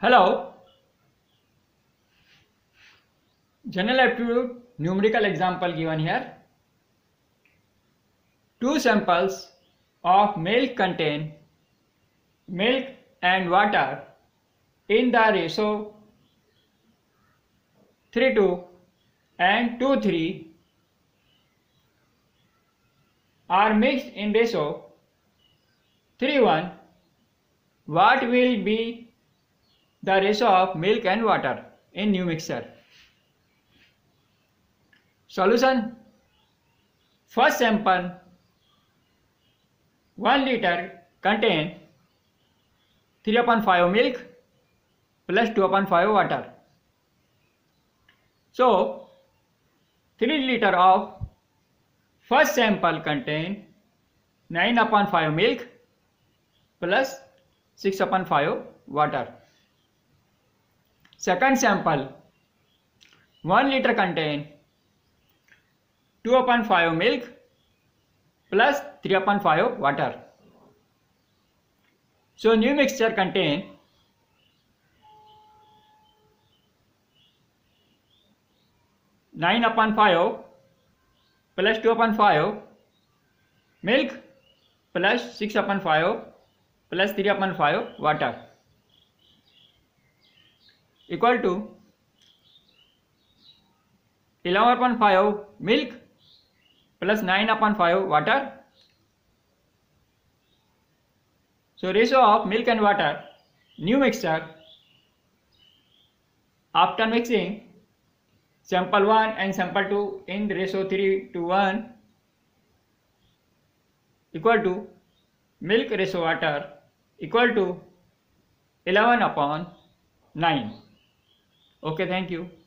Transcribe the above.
Hello. General aptitude numerical example given here. Two samples of milk contain milk and water in the ratio 3:2 and 2:3 are mixed in ratio 3:1. What will be the ratio of milk and water in new mixture. Solution First sample 1 liter contain 3 upon 5 milk plus 2 upon 5 water. So 3 liter of first sample contain 9 upon 5 milk plus 6 upon 5 water. Second sample one litre contain two upon five milk plus three upon five water so new mixture contain nine upon five plus two upon five milk plus six upon five plus three upon five water equal to 11/5 milk plus 9/5 water. So ratio of milk and water, new mixture, after mixing sample 1 and sample 2 in the ratio 3:1 equal to milk ratio water equal to 11/9. Okay, thank you.